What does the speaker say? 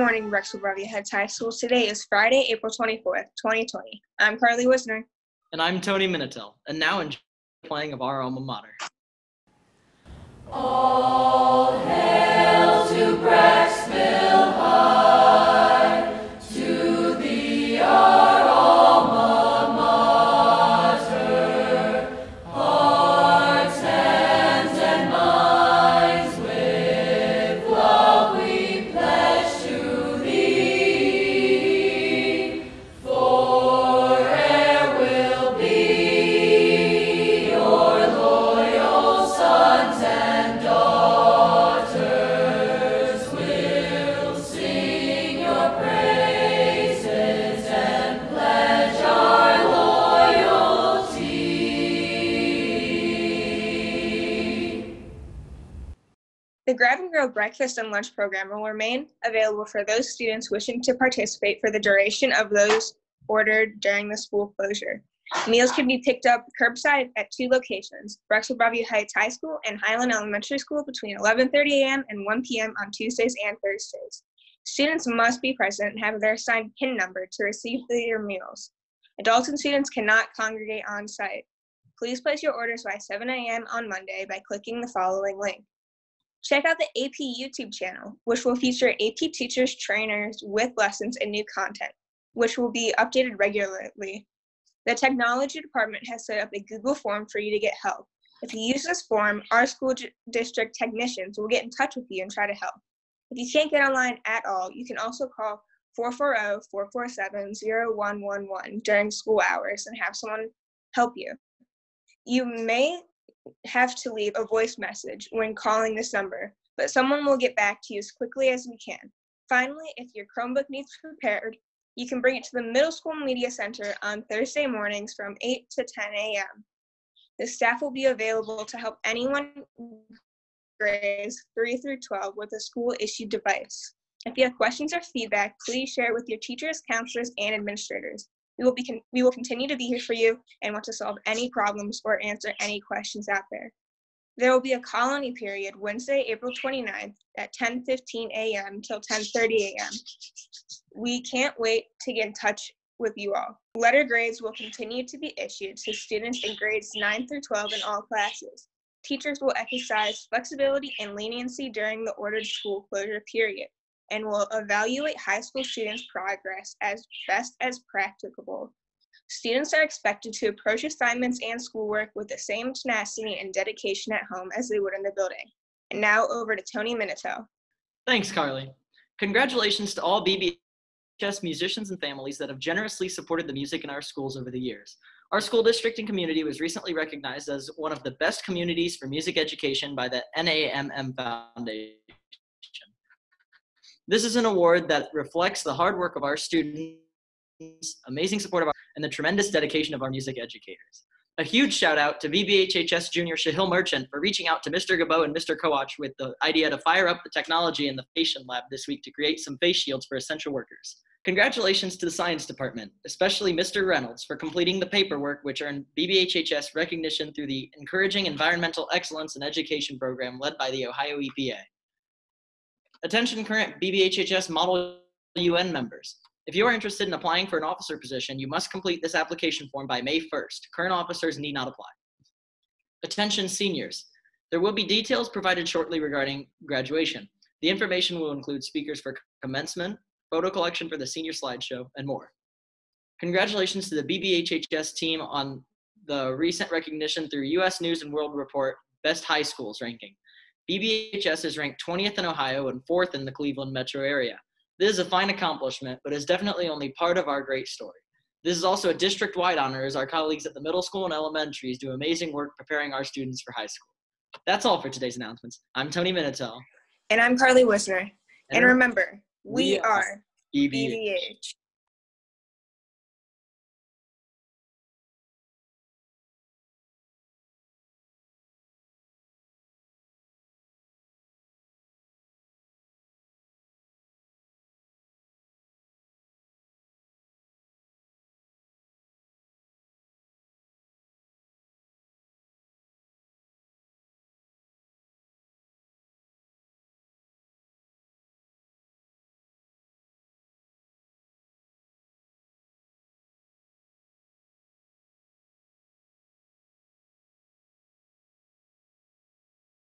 Brecksville-Broadview Heights High School. Today is Friday, April 24th, 2020. I'm Carly Wisner. And I'm Tony Minitel, and now enjoy playing of our alma mater. All hail to Brecksville High, The Grab and Go breakfast and lunch program will remain available for those students wishing to participate for the duration of those ordered during the school closure. Meals can be picked up curbside at two locations, Brecksville-Broadview Heights High School and Highland Elementary School between 11:30 a.m. and 1 p.m. on Tuesdays and Thursdays. Students must be present and have their assigned PIN number to receive their meals. Adults and students cannot congregate on site. Please place your orders by 7 a.m. on Monday by clicking the following link. Check out the AP YouTube channel, which will feature AP teachers, trainers with lessons and new content, which will be updated regularly. The technology department has set up a Google form for you to get help. If you use this form, our school district technicians will get in touch with you and try to help. If you can't get online at all, you can also call 440 447 0111 during school hours and have someone help you. You may have to leave a voice message when calling this number, but someone will get back to you as quickly as we can. Finally, if your Chromebook needs prepared, you can bring it to the Middle School Media Center on Thursday mornings from 8 to 10 a.m. The staff will be available to help anyone grades 3 through 12 with a school issued device. If you have questions or feedback, please share it with your teachers, counselors, and administrators. We will, be con- we will continue to be here for you and want to solve any problems or answer any questions out there. There will be a colony period Wednesday, April 29th at 10:15 a.m. till 10:30 a.m. We can't wait to get in touch with you all. Letter grades will continue to be issued to students in grades 9 through 12 in all classes. Teachers will exercise flexibility and leniency during the ordered school closure period and will evaluate high school students' progress as best as practicable. Students are expected to approach assignments and schoolwork with the same tenacity and dedication at home as they would in the building. And now over to Tony Minato. Thanks, Carly. Congratulations to all BBHS musicians and families that have generously supported the music in our schools over the years. Our school district and community was recently recognized as one of the best communities for music education by the NAMM Foundation. This is an award that reflects the hard work of our students, amazing support of our, and the tremendous dedication of our music educators. A huge shout out to BBHHS junior Shahil Merchant for reaching out to Mr. Gabo and Mr. Kowach with the idea to fire up the technology in the patient lab this week to create some face shields for essential workers. Congratulations to the science department, especially Mr. Reynolds, for completing the paperwork which earned BBHHS recognition through the Encouraging Environmental Excellence in Education program led by the Ohio EPA. Attention current BBHHS Model UN members. If you are interested in applying for an officer position, you must complete this application form by May 1st. Current officers need not apply. Attention seniors. There will be details provided shortly regarding graduation. The information will include speakers for commencement, photo collection for the senior slideshow, and more. Congratulations to the BBHHS team on the recent recognition through US News and World Report Best High Schools ranking. BBHS is ranked 20th in Ohio and 4th in the Cleveland metro area. This is a fine accomplishment, but is definitely only part of our great story. This is also a district wide honor as our colleagues at the middle school and elementaries do amazing work preparing our students for high school. That's all for today's announcements. I'm Tony Minitel. And I'm Carly Wisner. And And remember, we we are are EB. BBH.